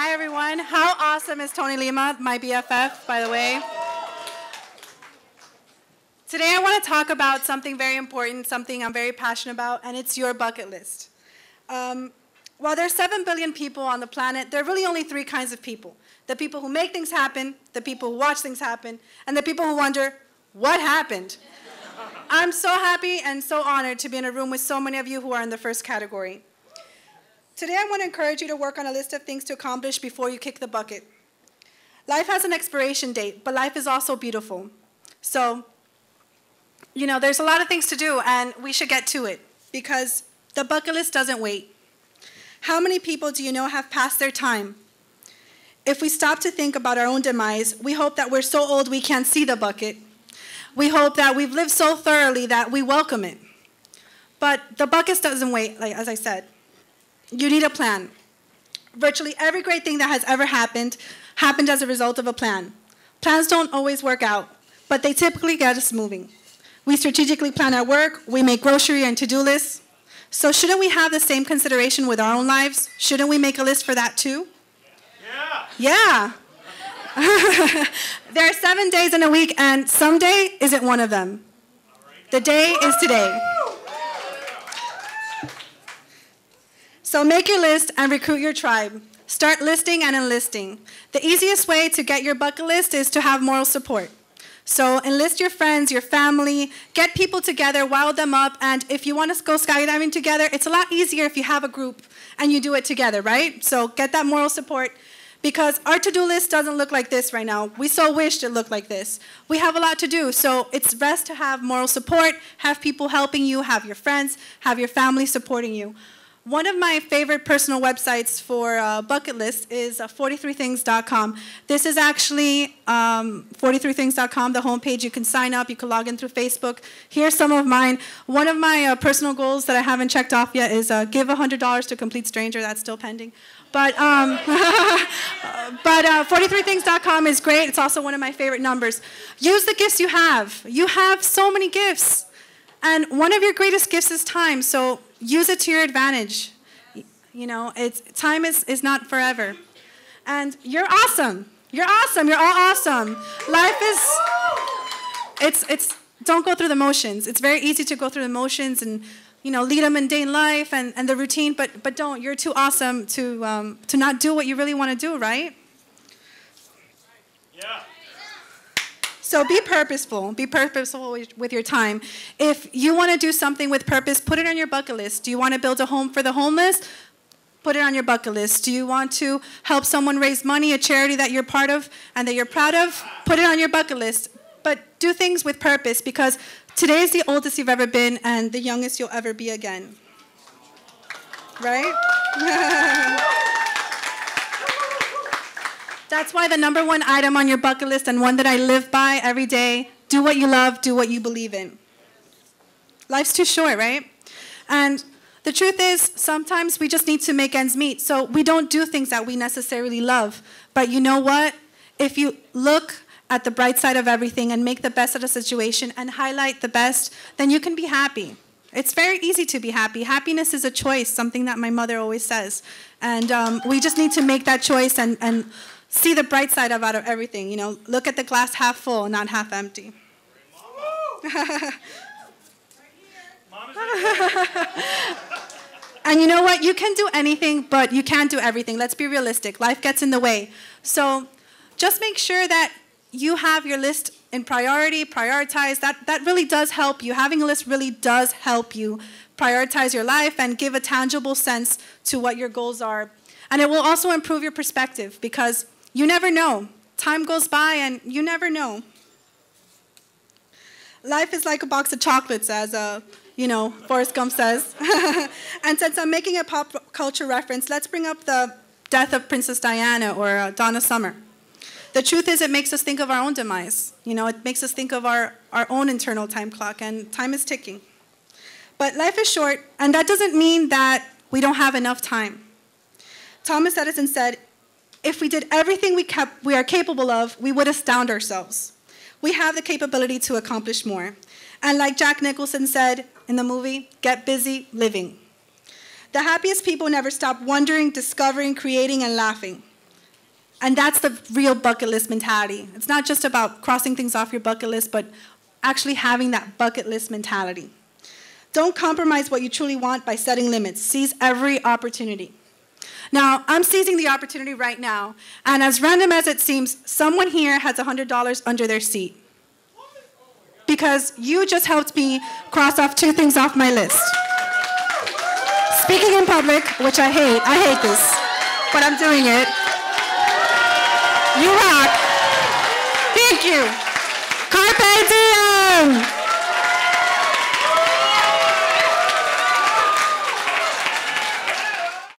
Hi, everyone. How awesome is Tony Lima, my BFF, by the way? Today, I want to talk about something very important, something I'm very passionate about, and it's your bucket list. Um, while there's 7 billion people on the planet, there are really only three kinds of people. The people who make things happen, the people who watch things happen, and the people who wonder, what happened? I'm so happy and so honored to be in a room with so many of you who are in the first category. Today, I want to encourage you to work on a list of things to accomplish before you kick the bucket. Life has an expiration date, but life is also beautiful. So, you know, there's a lot of things to do, and we should get to it because the bucket list doesn't wait. How many people do you know have passed their time? If we stop to think about our own demise, we hope that we're so old we can't see the bucket. We hope that we've lived so thoroughly that we welcome it. But the bucket doesn't wait, like, as I said you need a plan. Virtually every great thing that has ever happened happened as a result of a plan. Plans don't always work out, but they typically get us moving. We strategically plan our work, we make grocery and to-do lists. So shouldn't we have the same consideration with our own lives? Shouldn't we make a list for that too? Yeah. Yeah. there are seven days in a week, and someday isn't one of them. The day is today. So make your list and recruit your tribe. Start listing and enlisting. The easiest way to get your bucket list is to have moral support. So enlist your friends, your family, get people together, wild them up, and if you want to go skydiving together, it's a lot easier if you have a group and you do it together, right? So get that moral support because our to-do list doesn't look like this right now. We so wished it looked like this. We have a lot to do, so it's best to have moral support, have people helping you, have your friends, have your family supporting you. One of my favorite personal websites for uh, bucket list is uh, 43things.com. This is actually um, 43things.com, the homepage. You can sign up, you can log in through Facebook. Here's some of mine. One of my uh, personal goals that I haven't checked off yet is uh, give $100 to a complete stranger. That's still pending. But, um, but uh, 43things.com is great. It's also one of my favorite numbers. Use the gifts you have. You have so many gifts. And one of your greatest gifts is time. So use it to your advantage. You know, it's, time is, is not forever. And you're awesome. You're awesome. You're all awesome. Life is, it's, it's, don't go through the motions. It's very easy to go through the motions and, you know, lead a mundane life and, and the routine, but, but don't. You're too awesome to, um, to not do what you really want to do, right? So be purposeful. Be purposeful with your time. If you want to do something with purpose, put it on your bucket list. Do you want to build a home for the homeless? Put it on your bucket list. Do you want to help someone raise money, a charity that you're part of and that you're proud of? Put it on your bucket list. But do things with purpose because today is the oldest you've ever been and the youngest you'll ever be again. Right? That's why the number one item on your bucket list and one that I live by every day do what you love, do what you believe in. Life's too short, right? And the truth is, sometimes we just need to make ends meet. So we don't do things that we necessarily love. But you know what? If you look at the bright side of everything and make the best of the situation and highlight the best, then you can be happy. It's very easy to be happy. Happiness is a choice, something that my mother always says. And um, we just need to make that choice and, and see the bright side of out of everything. You know, look at the glass half full, not half empty. and you know what? You can do anything, but you can't do everything. Let's be realistic. Life gets in the way. So just make sure that you have your list in priority, prioritize. That, that really does help you. Having a list really does help you prioritize your life and give a tangible sense to what your goals are. And it will also improve your perspective because you never know. Time goes by and you never know. Life is like a box of chocolates, as uh, you know, Forrest Gump says. and since I'm making a pop culture reference, let's bring up the death of Princess Diana or uh, Donna Summer. The truth is, it makes us think of our own demise. You know, it makes us think of our, our own internal time clock, and time is ticking. But life is short, and that doesn't mean that we don't have enough time. Thomas Edison said, if we did everything we, kept, we are capable of, we would astound ourselves. We have the capability to accomplish more. And like Jack Nicholson said in the movie, get busy living. The happiest people never stop wondering, discovering, creating, and laughing. And that's the real bucket list mentality. It's not just about crossing things off your bucket list, but actually having that bucket list mentality. Don't compromise what you truly want by setting limits. Seize every opportunity. Now, I'm seizing the opportunity right now, and as random as it seems, someone here has $100 under their seat. Because you just helped me cross off two things off my list. Speaking in public, which I hate, I hate this, but I'm doing it. You rock. Thank you.